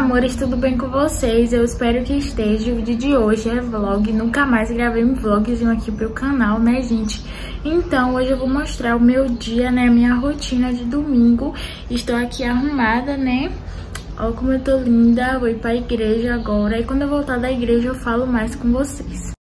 amores, tudo bem com vocês? Eu espero que esteja. O vídeo de hoje é vlog. Nunca mais gravei um vlogzinho aqui pro canal, né, gente? Então, hoje eu vou mostrar o meu dia, né, minha rotina de domingo. Estou aqui arrumada, né? Olha como eu tô linda. Vou ir pra igreja agora. E quando eu voltar da igreja, eu falo mais com vocês.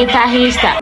Guitarrista.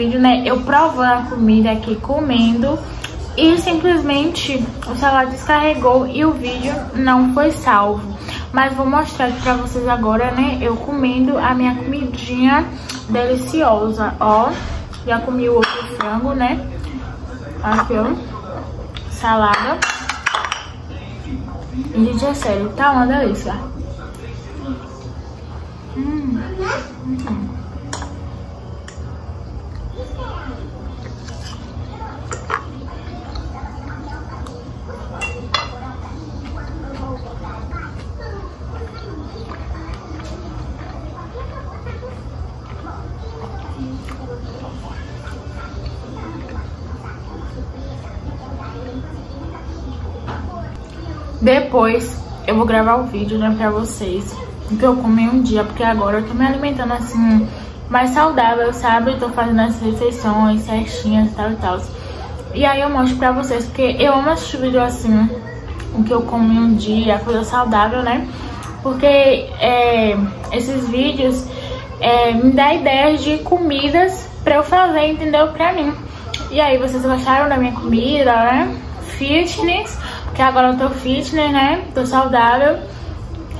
Vídeo, né? Eu provando a comida aqui, comendo. E simplesmente o celular descarregou e o vídeo não foi salvo. Mas vou mostrar pra vocês agora, né? Eu comendo a minha comidinha deliciosa, ó. Já comi o outro frango, né? Aqui, ó. Salada. Gente, é sério, tá uma delícia. Hum. Hum. Depois eu vou gravar o vídeo, né, pra vocês. Que eu comi um dia, porque agora eu tô me alimentando assim, mais saudável, sabe? Eu tô fazendo as refeições certinhas e tal e tal. E aí eu mostro pra vocês, porque eu amo assistir vídeo assim, o que eu comi um dia, coisa saudável, né? Porque é, esses vídeos é, me dá ideias de comidas pra eu fazer, entendeu? Pra mim. E aí, vocês gostaram da minha comida, né? Fitness que agora eu tô fitness, né? Tô saudável.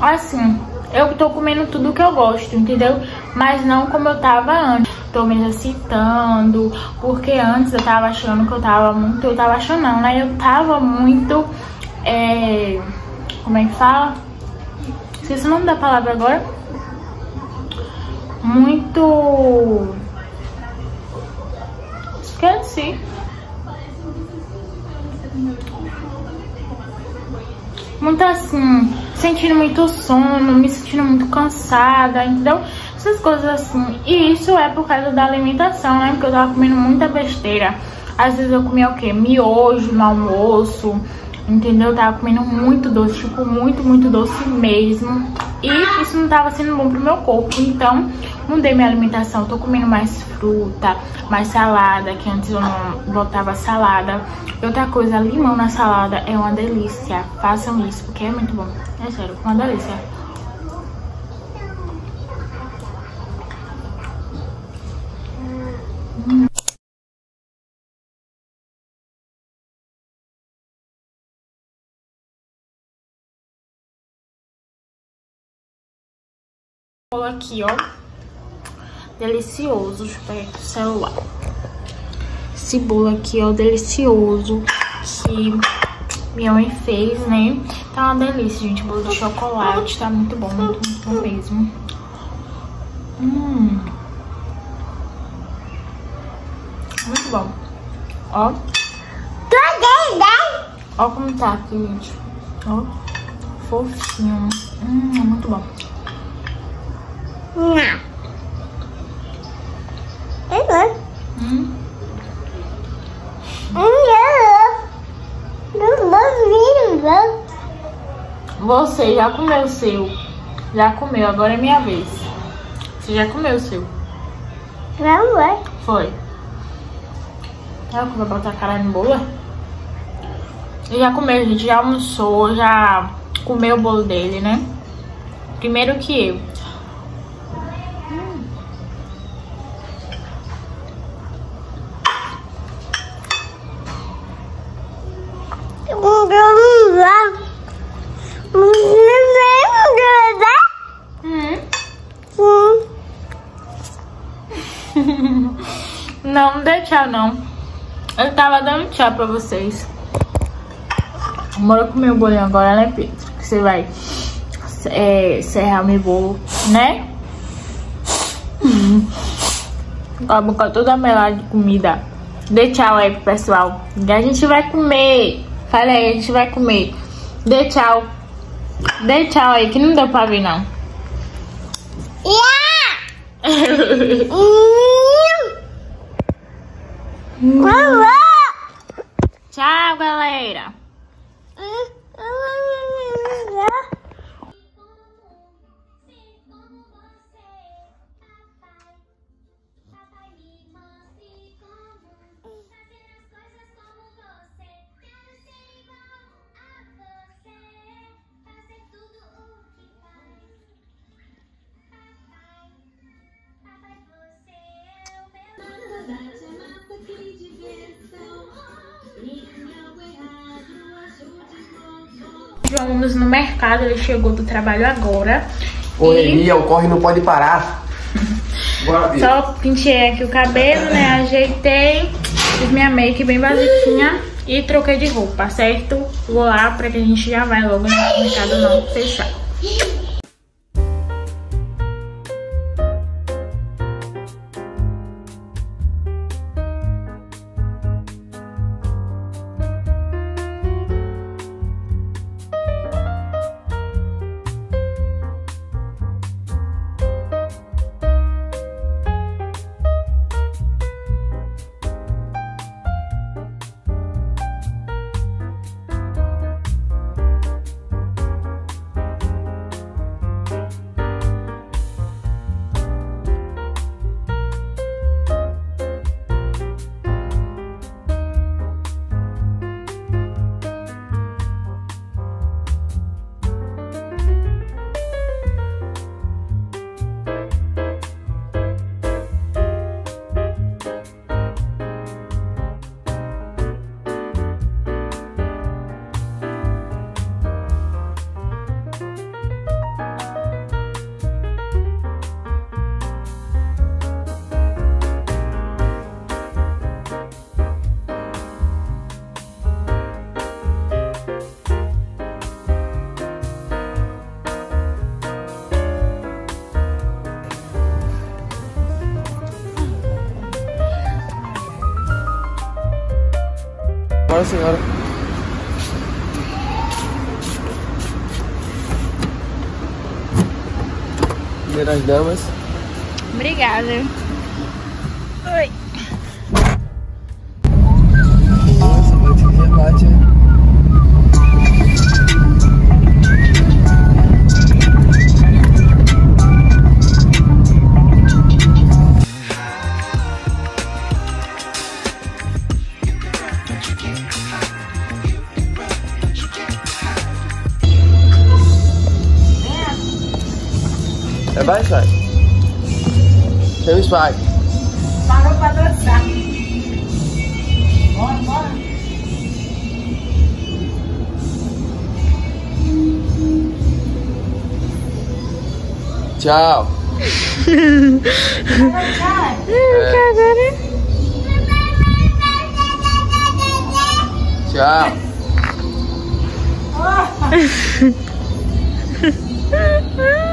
Assim, eu tô comendo tudo que eu gosto, entendeu? Mas não como eu tava antes. Tô me exercitando, porque antes eu tava achando que eu tava muito... Eu tava achando não, né? Eu tava muito... É... Como é que fala? Esqueci o nome da palavra agora. Muito... Esqueci. Muito assim, sentindo muito sono, me sentindo muito cansada, entendeu? Essas coisas assim. E isso é por causa da alimentação, né? Porque eu tava comendo muita besteira. Às vezes eu comia o quê? Miojo no almoço, entendeu? Eu tava comendo muito doce, tipo, muito, muito doce mesmo. E isso não tava sendo bom pro meu corpo, então mudei minha alimentação. Tô comendo mais fruta, mais salada, que antes eu não botava salada. Outra coisa, limão na salada é uma delícia. Façam isso, porque é muito bom. É sério, uma delícia. Bolo aqui, ó. Delicioso. Deixa eu pegar aqui o celular. Esse bolo aqui, ó, delicioso. Que minha mãe fez, né? Tá uma delícia, gente. Bolo de chocolate. Tá muito bom, muito, muito bom mesmo. Hum. Muito bom. Ó. Ó como tá aqui, gente. Ó. Fofinho. Hum, muito bom. Não. Uhum. Hum. Você já comeu o seu. Já comeu, agora é minha vez. Você já comeu o seu. Não foi. Foi. É o que vai botar a cara no bolo? Ele já comeu, gente já almoçou, já comeu o bolo dele, né? Primeiro que eu. Não, não dê tchau, não. Eu tava dando tchau pra vocês. Bora comer o bolinho agora, né, Pedro? Que você vai é, serrar meu bolo, né? Com a boca toda melada de comida. Dê tchau aí pro pessoal. E a gente vai comer. Fala aí, a gente vai comer. Dê tchau. Dê tchau aí, que não deu pra ver, não. Yeah! Tchau, galera. Vamos no mercado, ele chegou do trabalho agora. Correria, e... o corre não pode parar. Só pintei aqui o cabelo, né? Ajeitei, fiz minha make bem basiquinha e troquei de roupa, certo? Vou lá pra que a gente já vai logo no mercado não fechar. Primeiras damas. Obrigada. Oi. Nossa, bate bate. subscribe Chào Chào. Chào.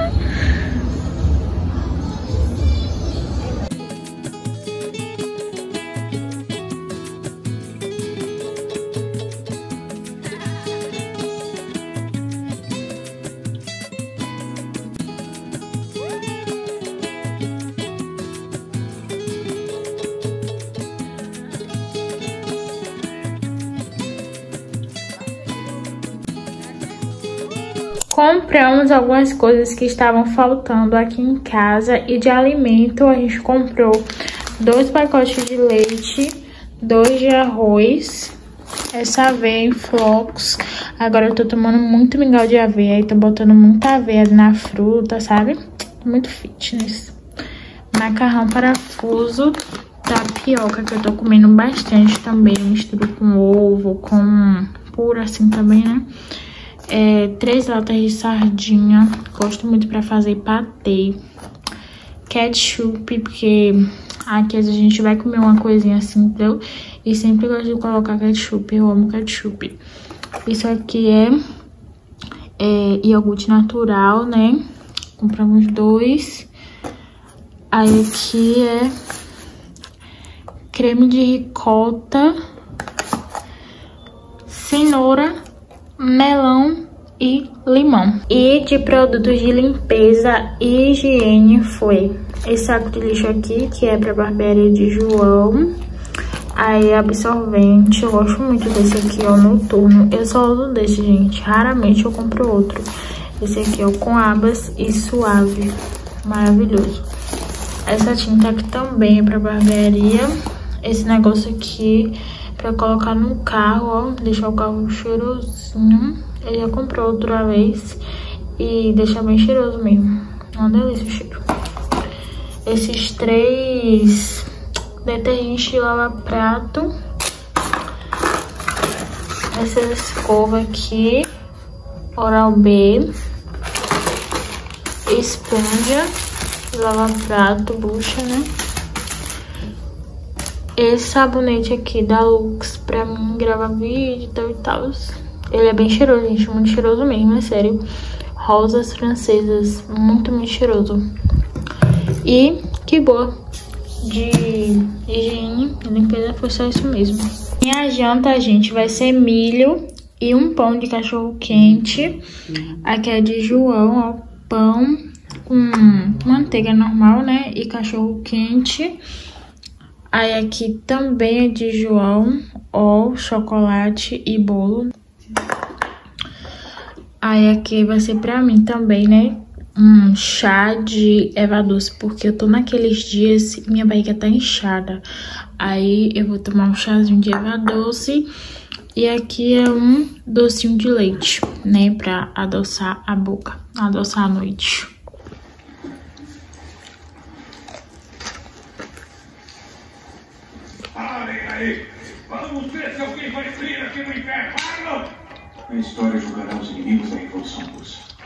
Compramos algumas coisas que estavam faltando aqui em casa e de alimento a gente comprou dois pacotes de leite, dois de arroz, essa aveia em flocos. Agora eu tô tomando muito mingau de aveia e tô botando muita aveia na fruta, sabe? Muito fitness. Macarrão parafuso, tapioca que eu tô comendo bastante também, misturo com ovo, com pura assim também, né? É, três latas de sardinha. Gosto muito pra fazer patê. Ketchup, porque aqui a gente vai comer uma coisinha assim, entendeu? E sempre gosto de colocar ketchup, eu amo ketchup. Isso aqui é, é iogurte natural, né? Compramos dois. Aí aqui é creme de ricota, cenoura melão e limão. E de produtos de limpeza e higiene foi esse saco de lixo aqui, que é pra barbearia de João. Aí absorvente, eu gosto muito desse aqui, ó, noturno. Eu só uso desse, gente. Raramente eu compro outro. Esse aqui, ó, com abas e suave. Maravilhoso. Essa tinta aqui também é pra barbearia. Esse negócio aqui pra colocar no carro, ó. Deixar o carro cheirosinho. Ele já comprou outra vez e deixa bem cheiroso mesmo. Uma delícia o cheiro. Esses três detergentes de prato. Essa escova aqui. Oral-B, esponja, lava-prato, bucha, né? Esse sabonete aqui da Lux pra mim gravar vídeo e tal e tal. Ele é bem cheiroso, gente, muito cheiroso mesmo, é sério. Rosas francesas, muito, muito cheiroso. E que boa de higiene e limpeza foi só isso mesmo. Minha janta, gente, vai ser milho e um pão de cachorro quente. Aqui é de João, ó, pão com manteiga normal, né? E cachorro quente. Aí aqui também é de João, ó, chocolate e bolo. Aí aqui vai ser pra mim também, né? Um chá de erva doce, porque eu tô naqueles dias minha barriga tá inchada. Aí eu vou tomar um chazinho de erva doce. E aqui é um docinho de leite, né? Pra adoçar a boca, adoçar a noite. Aí! Vamos ver se alguém vai vir aqui no inferno! A história julgará os inimigos da Revolução Russa.